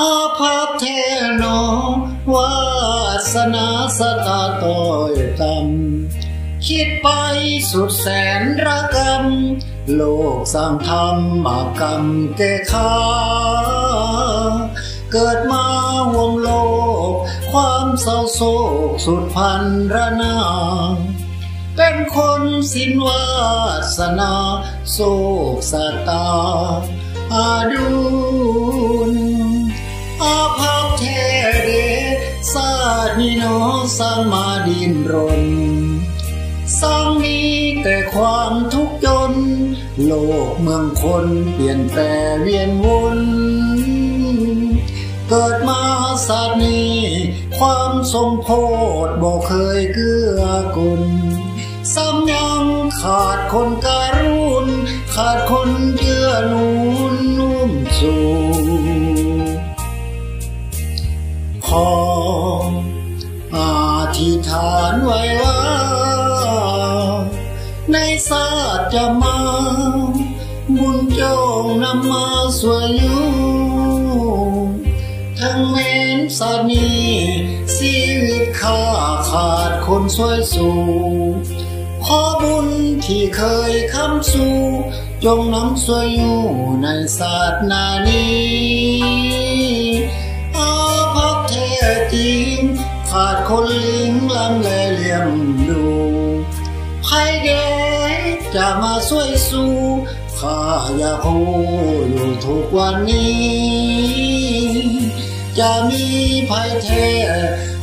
อาภัพแทนอวาสนาสตาต่อยตำคิดไปสุดแสนระกำโลกสร้างธรรมบากรรมแก่ข้าเกิดมาวงโลก ความเศร้าโศกสุดพันระนาเป็นคนสิ้นวาสนาโศกสตาอาดุน อาภัพแท้เดสาดนิโนสร้างมาดินรนสร้างมีแต่ความทุกข์จน โลกเมืองคนเปลี่ยนแปลเวียนวนเกิดมาศาสนี้ ความสมโพธบ่เคยเกื้อกุลซ้ำยังขาดคนการุณขาดคนเกื้อหนุนนุ่มสู่ ขออธิษฐานไว้ว่า ในศาสตร์จะมา บุญจงนำมาสวยอยู่ทั้งแม้นสานีชีวิตข้าขาดคนสวยสูขอบุญที่เคยคำสู่ จงนำสวยอยู่ในศาสนานี้ คนลิงลำแลเหลี่ยมดูใครแดจะมาช่วยสู้ข้าอยากรู้อยู่ทุกวันนี้ จะมีภัยแท้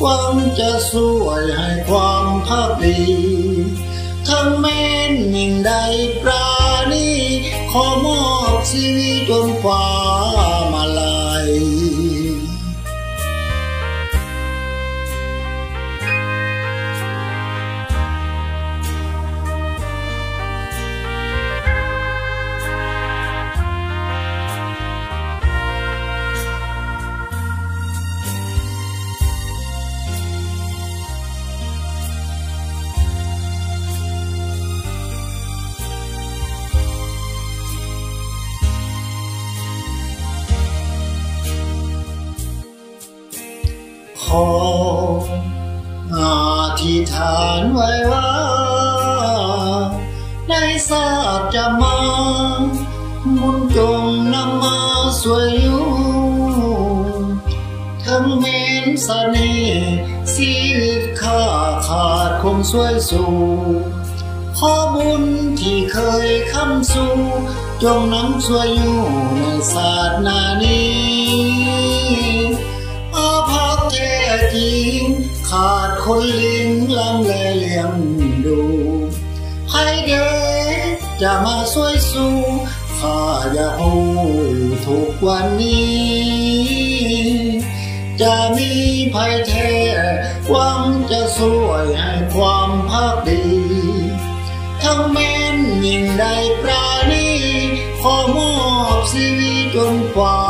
หวังจะช่วยให้ความภาคดีทั้งแม้นยิ่งใดปราณีขอมอบชีวิตจนฟ้า ขออธิษฐานไว้ว่าในศาสตร์จะมาบุญจงนำมาสวยอยู่ทั้งเมนสนีชีวิตข้าขาดคงสวยสู่ขอบุญที่เคยคำสู่จงนำสวยอยู่ในศาสนานี้ คนลิ้ยงลำเลเลี้ยงดูใครเด็จะมาช่วยสู้ข้าอย่าหูทุกวันนี้ จะมีภัยแท้หวังจะช่วยให้ความภาคดี ทั้งแม่นยิ่งใดปราณีขอมอบชีวิตจนกว่า